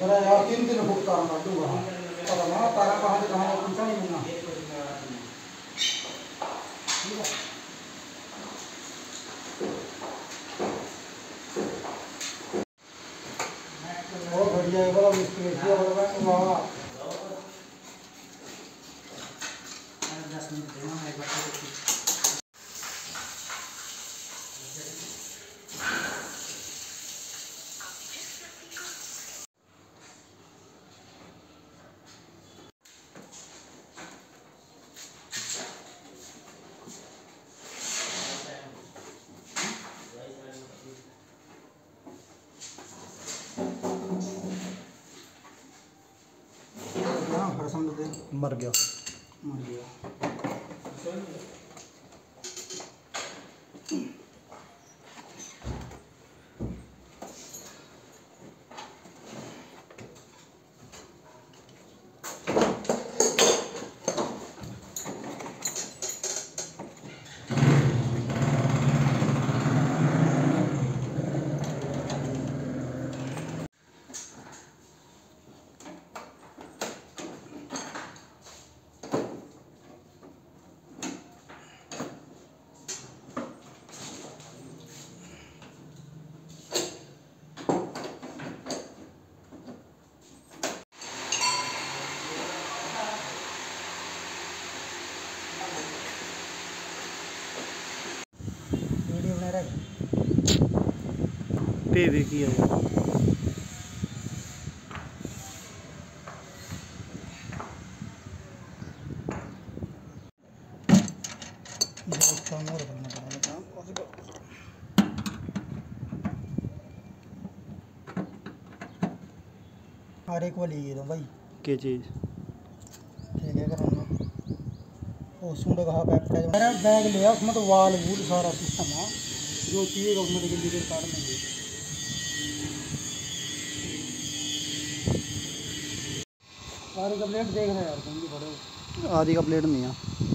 बोला यार तीन दिन भुगता हम दूँगा पता ना तारा कहाँ से कहाँ पूछा नहीं मिलना बहुत बढ़िया है बोला मिस्त्री है बोला वाह दस मिनट देना मैं एक बार हर समझ दे मर गया। मर गया। पे भी किया और एक वाली ये दो भाई। के चीज़? ठीक है करना वो सुंड कहा मेरा बैग लिया उसमें तो वाल वूल सारा सिस्टम है। जो पिएगा उसमें तो डीजल काट लेंगे और का प्लेट देख रहे हैं यार, तुम भी हो। आदि का प्लेट नहीं है।